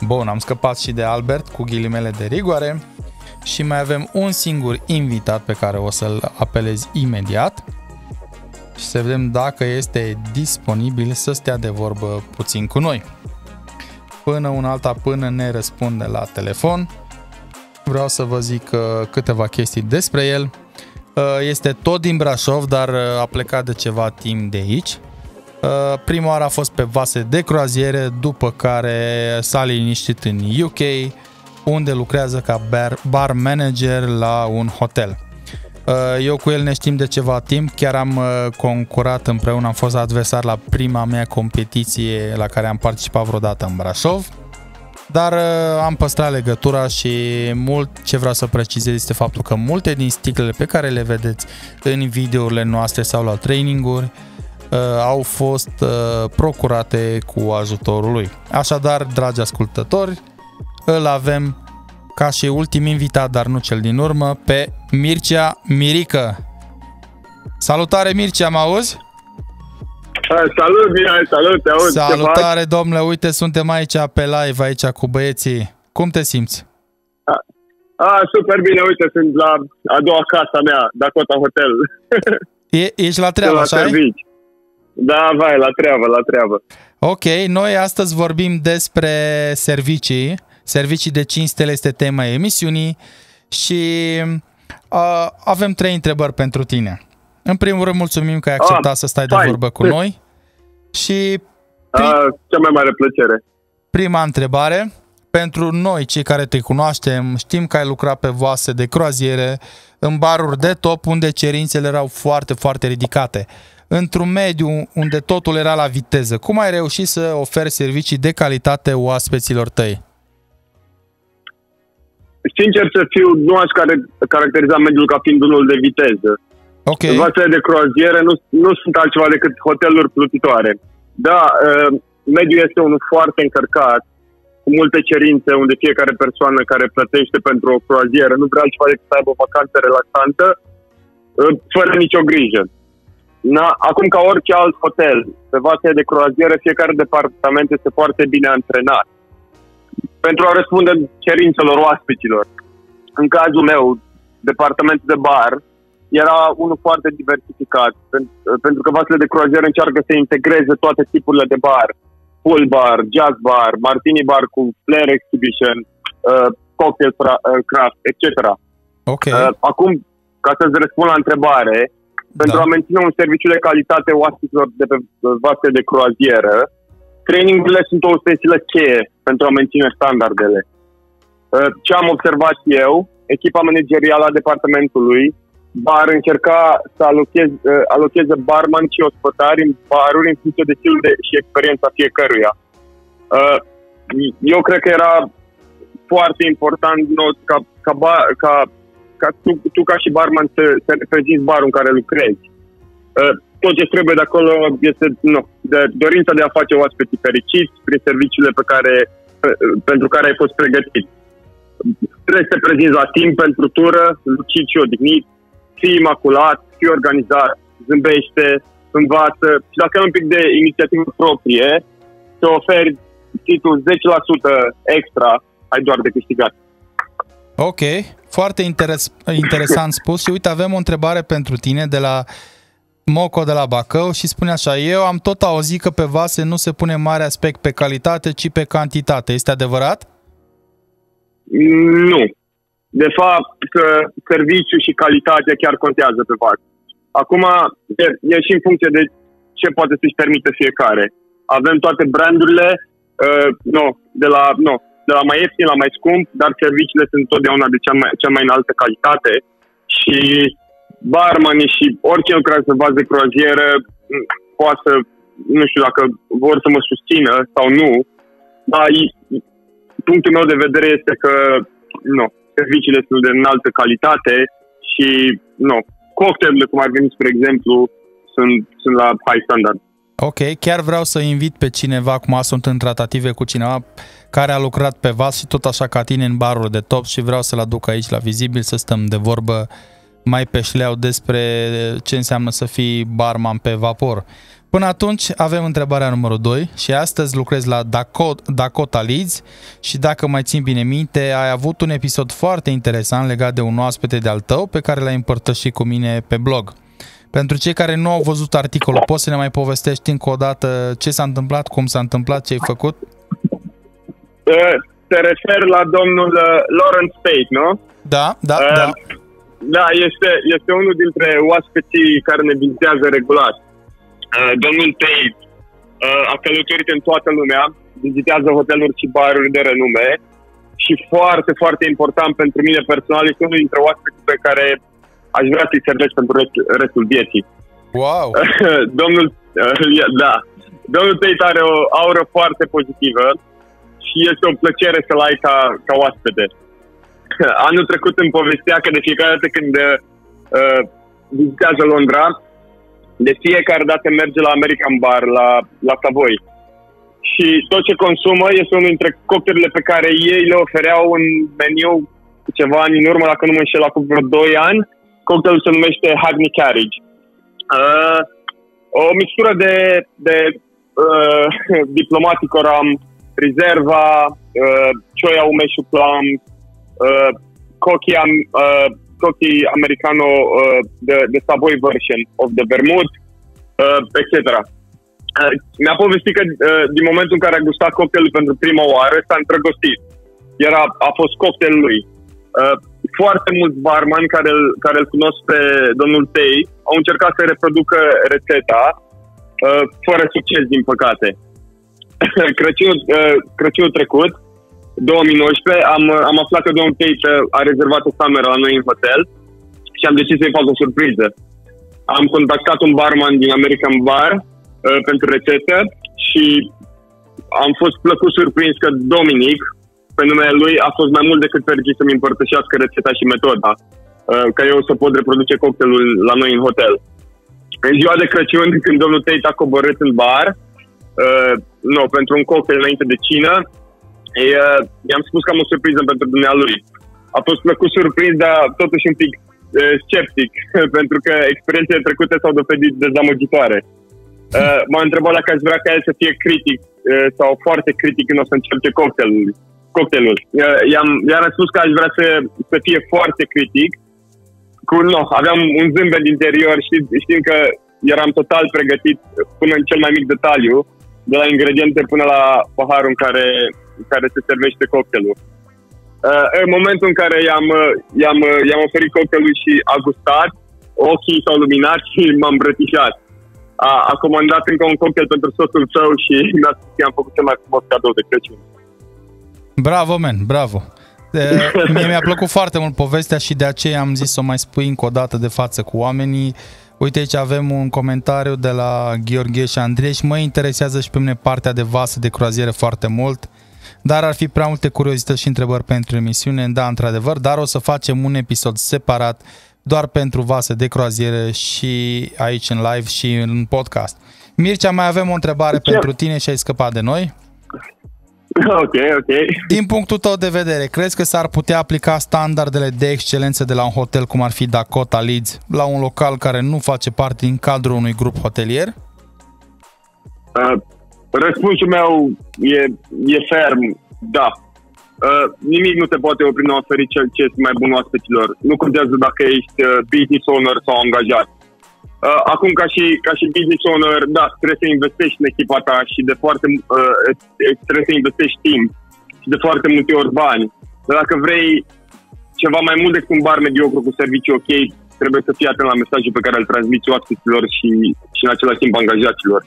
Bun, am scăpat și de Albert cu ghilimele de rigoare și mai avem un singur invitat pe care o să-l apelez imediat și să vedem dacă este disponibil să stea de vorbă puțin cu noi. Până un alta, până ne răspunde la telefon, vreau să vă zic uh, câteva chestii despre el. Uh, este tot din Brașov, dar uh, a plecat de ceva timp de aici. Prima oară a fost pe vase de croaziere, după care s-a liniștit în UK, unde lucrează ca bar, bar manager la un hotel. Eu cu el ne știm de ceva timp, chiar am concurat împreună, am fost adversar la prima mea competiție la care am participat vreodată în Brașov. Dar am păstrat legătura și mult ce vreau să precizez este faptul că multe din sticlele pe care le vedeți în videourile noastre sau la traininguri au fost procurate cu ajutorul lui. Așadar, dragi ascultători, îl avem ca și ultim invitat, dar nu cel din urmă, pe Mircea Mirică. Salutare Mircea, mă auzi? Salut, Mihai, salut, te aud. Salutare, domnule, uite, suntem aici pe live, aici cu băieții. Cum te simți? A, a super bine, uite, sunt la a doua casa mea, Dakota Hotel. E, ești la treabă, așa Da, vai, la treabă, la treabă. Ok, noi astăzi vorbim despre servicii. Servicii de 5 stele este tema emisiunii și uh, avem trei întrebări pentru tine. În primul rând, mulțumim că ai acceptat ah, să stai fine. de vorbă cu noi. Și prim... uh, cea mai mare plăcere. Prima întrebare, pentru noi, cei care te cunoaștem, știm că ai lucrat pe vase de croaziere, în baruri de top, unde cerințele erau foarte, foarte ridicate. Într-un mediu unde totul era la viteză, cum ai reușit să oferi servicii de calitate oaspeților tăi? Sincer să fiu, nu aș care, caracteriza mediul ca fiind unul de viteză. Okay. Vasele de croazieră nu, nu sunt altceva decât hoteluri plutitoare. Da, uh, mediul este unul foarte încărcat, cu multe cerințe, unde fiecare persoană care plătește pentru o croazieră nu vrea altceva decât să aibă o vacanță relaxantă, uh, fără nicio grijă. Na, acum, ca orice alt hotel, pe vasele de croazieră, fiecare departament este foarte bine antrenat pentru a răspunde cerințelor oaspeților. În cazul meu, departamentul de bar era unul foarte diversificat, pentru că vasele de croazieră încearcă să integreze toate tipurile de bar, pool bar, jazz bar, martini bar cu flare exhibition, uh, cocktail uh, craft, etc. Okay. Uh, acum, ca să-ți răspund la întrebare, da. pentru a menține un serviciu de calitate oaspeților de pe vasele de croazieră, trainingurile sunt o ustensilă cheie pentru a menține standardele. Uh, ce am observat eu, echipa managerială a departamentului bar încerca să alochez, uh, alocheze barman și ospătari în baruri în funcție de stilul de, și experiența fiecăruia. Uh, eu cred că era foarte important no, ca, ca, bar, ca, ca tu, tu ca și barman să, să reprezinți barul în care lucrezi. Uh, tot ce trebuie de acolo este no, de dorința de a face oaspeții fericiți prin serviciile pe care, pentru care ai fost pregătit. Trebuie să te prezinți la timp pentru tură, lucid și odihnit, fii imaculat, fii organizat, zâmbește, învață și dacă ai un pic de inițiativă proprie, să oferi titlul 10% extra, ai doar de câștigat. Ok, foarte interes- interesant spus și uite, avem o întrebare pentru tine de la Moco de la Bacău și spune așa, eu am tot auzit că pe vase nu se pune mare aspect pe calitate, ci pe cantitate. Este adevărat? Nu de fapt că serviciu și calitatea chiar contează pe vas. Acum e, e și în funcție de ce poate să-și permite fiecare. Avem toate brandurile, uh, no, de, la, no, de la mai ieftin la mai scump, dar serviciile sunt totdeauna de cea mai, cea mai înaltă calitate și barmanii și orice lucrează pe bază de croazieră poate să, nu știu dacă vor să mă susțină sau nu, dar punctul meu de vedere este că nu, serviciile sunt de înaltă calitate și nu, cocktailurile, cum ar veni, spre exemplu, sunt, sunt la high standard. Ok, chiar vreau să invit pe cineva, acum sunt în tratative cu cineva care a lucrat pe vas și tot așa ca tine în barul de top și vreau să-l aduc aici la Vizibil să stăm de vorbă mai pe șleau despre ce înseamnă să fii barman pe vapor. Până atunci avem întrebarea numărul 2 și astăzi lucrez la Dakota, Dakota Leeds și dacă mai țin bine minte, ai avut un episod foarte interesant legat de un oaspete de-al tău pe care l-ai împărtășit cu mine pe blog. Pentru cei care nu au văzut articolul, poți să ne mai povestești încă o dată ce s-a întâmplat, cum s-a întâmplat, ce ai făcut? Te refer la domnul uh, Lawrence Tate, nu? Da, da, uh, da. Da, este, este unul dintre oaspeții care ne vizitează regulat. Uh, domnul Tate uh, a călătorit în toată lumea, vizitează hoteluri și baruri de renume și foarte, foarte important pentru mine personal este unul dintre oaspeții pe care aș vrea să-i servesc pentru restul, restul vieții. Wow! domnul, uh, da, domnul Tate are o aură foarte pozitivă și este o plăcere să-l ai ca, ca oaspete. Anul trecut îmi povestea că de fiecare dată când uh, vizitează Londra, de fiecare dată merge la American Bar, la, la Savoy. Și tot ce consumă este unul dintre cocktailele pe care ei le ofereau în meniu ceva ani în urmă, dacă nu mă înșel, acum vreo 2 ani. Cocktailul se numește Hackney Carriage. Uh, o mixtură de, de uh, diplomatic ram, Reserva, uh, Choia Umeshu Plum, uh, Cocky, uh, Cocky Americano uh, the, the Savoy version of the Vermouth, uh, etc. Uh, mi-a povestit că uh, din momentul în care a gustat cocktailul pentru prima oară s-a îndrăgostit. Era, a fost cocktailul lui. Uh, foarte mulți barman care, care îl cunosc pe domnul Tei au încercat să reproducă rețeta uh, fără succes, din păcate. Crăciunul, uh, Crăciunul trecut, 2019, am, am aflat că domnul Tate a rezervat o cameră la noi în hotel și am decis să-i fac o surpriză. Am contactat un barman din American Bar uh, pentru rețetă și am fost plăcut surprins că Dominic, pe numele lui, a fost mai mult decât fericit să-mi împărtășească rețeta și metoda, uh, ca eu să pot reproduce cocktailul la noi în hotel. În ziua de Crăciun, când domnul Tate a coborât în bar, uh, no, pentru un cocktail înainte de cină, ei, uh, i-am spus că am o surpriză pentru dumnealui. A fost plăcut surprins, dar totuși un pic uh, sceptic, pentru că experiențele trecute s-au dovedit dezamăgitoare. Uh, m-a întrebat dacă aș vrea ca el să fie critic uh, sau foarte critic când o să încerce cocktailul. Cocktailul. Uh, i-am, i-am răspuns că aș vrea să, să fie foarte critic. Cu, no, aveam un zâmbet interior, știi, știm că eram total pregătit până în cel mai mic detaliu, de la ingrediente până la paharul în care care se servește cocktailul. Uh, în momentul în care i-am, uh, i-am, uh, i-am oferit cocktailul și a gustat, ochii s-au luminat și m-am îmbrățișat. A, a comandat încă un cocktail pentru soțul său și mi-a spus că am făcut cel mai frumos cadou de Crăciun. Bravo, men, bravo. De, mie mi-a plăcut foarte mult povestea și de aceea am zis să o mai spui încă o dată de față cu oamenii. Uite aici avem un comentariu de la Gheorghe și Andrei și mă interesează și pe mine partea de vasă de croaziere foarte mult. Uh, dar ar fi prea multe curiozități și întrebări pentru emisiune, da, într-adevăr, dar o să facem un episod separat doar pentru vase de croaziere și aici în live și în podcast. Mircea, mai avem o întrebare Ce? pentru tine și ai scăpat de noi. Ok, ok. Din punctul tău de vedere, crezi că s-ar putea aplica standardele de excelență de la un hotel cum ar fi Dakota Leeds la un local care nu face parte din cadrul unui grup hotelier? Uh, Răspunsul meu e, e ferm, da. Uh, nimic nu te poate opri în a oferi cel ce este mai bun oaspeților. Nu contează dacă ești uh, business owner sau angajat. Uh, acum, ca și, ca și business owner, da, trebuie să investești în echipa ta și de foarte, uh, trebuie să investești timp și de foarte multe ori bani. Dar dacă vrei ceva mai mult decât un bar mediocru cu servicii ok, trebuie să fii atent la mesajul pe care îl transmiți oaspeților și, și în același timp angajaților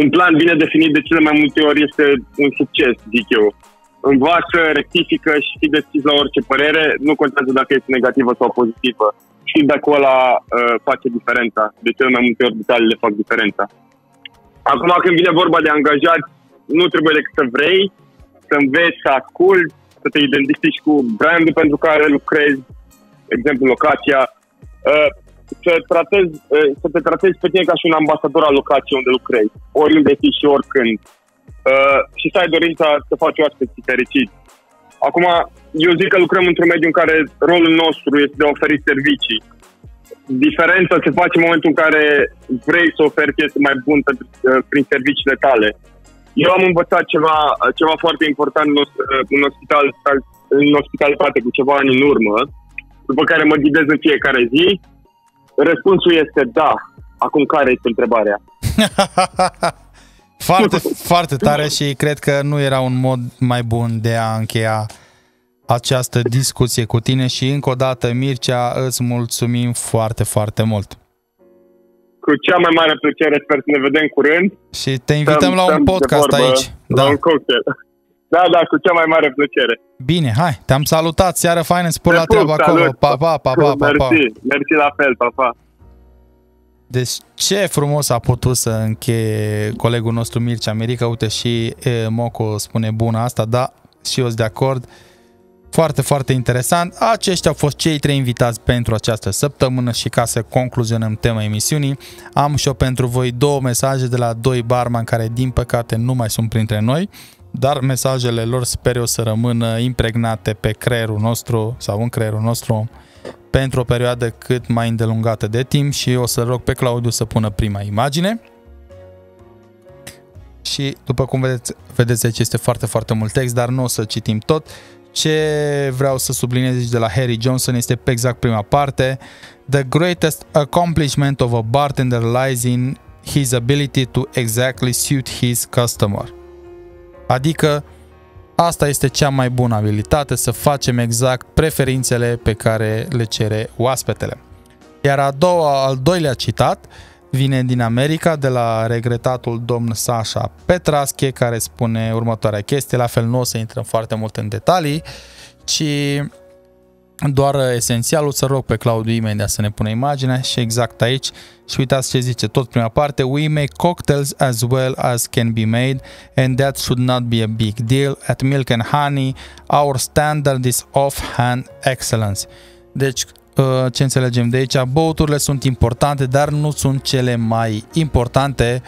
un plan bine definit de cele mai multe ori este un succes, zic eu. Învață, rectifică și fii deschis la orice părere, nu contează dacă este negativă sau pozitivă. Și dacă ăla uh, face diferența. De cele mai multe ori detaliile fac diferența. Acum când vine vorba de angajat, nu trebuie decât să vrei, să înveți, să asculti, să te identifici cu brandul pentru care lucrezi, de exemplu locația. Uh, să, tratezi, să te tratezi pe tine ca și un ambasador al locației unde lucrezi, oriunde ești și oricând. Uh, și să ai dorința să faci oaspeții fericiți. Acum, eu zic că lucrăm într-un mediu în care rolul nostru este de a oferi servicii. diferența se face în momentul în care vrei să oferi ce este mai bun pentru, uh, prin serviciile tale. Eu am învățat ceva, ceva foarte important în, în, hospital, în ospitalitate cu ceva ani în urmă, după care mă ghidez în fiecare zi. Răspunsul este da. Acum care este întrebarea? foarte, foarte tare și cred că nu era un mod mai bun de a încheia această discuție cu tine și încă o dată, Mircea, îți mulțumim foarte, foarte mult. Cu cea mai mare plăcere, sper să ne vedem curând. Și te invităm la un podcast aici. La da. un cocktail. Da, da, cu cea mai mare plăcere. Bine, hai, te-am salutat, seară faină, spor la treabă acolo. Pa, pa, pa, pa, pa, pa. Mersi, mersi la fel, pa, pa. Deci ce frumos a putut să încheie colegul nostru Mircea America. Uite și e, Moco spune bună asta, da, și eu sunt de acord. Foarte, foarte interesant. Aceștia au fost cei trei invitați pentru această săptămână și ca să concluzionăm tema emisiunii, am și eu pentru voi două mesaje de la doi barman care din păcate nu mai sunt printre noi, dar mesajele lor sper eu să rămână impregnate pe creierul nostru sau în creierul nostru pentru o perioadă cât mai îndelungată de timp și o să rog pe Claudiu să pună prima imagine. Și după cum vedeți, vedeți aici este foarte, foarte mult text, dar nu o să citim tot. Ce vreau să subliniez aici de la Harry Johnson este pe exact prima parte. The greatest accomplishment of a bartender lies in his ability to exactly suit his customer. Adică asta este cea mai bună abilitate, să facem exact preferințele pe care le cere oaspetele. Iar a doua, al doilea citat vine din America, de la regretatul domn Sasha Petrasche, care spune următoarea chestie, la fel nu o să intrăm foarte mult în detalii, ci doar esențialul să rog pe Claudiu imediat să ne pună imaginea și exact aici. Și uitați ce zice tot prima parte we make cocktails as well as can be made and that should not be a big deal. At Milk and Honey our standard is off-hand excellence. Deci Uh, ce înțelegem de aici, băuturile sunt importante, dar nu sunt cele mai importante